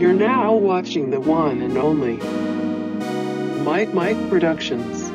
You're now watching the one and only Mike Mike Productions.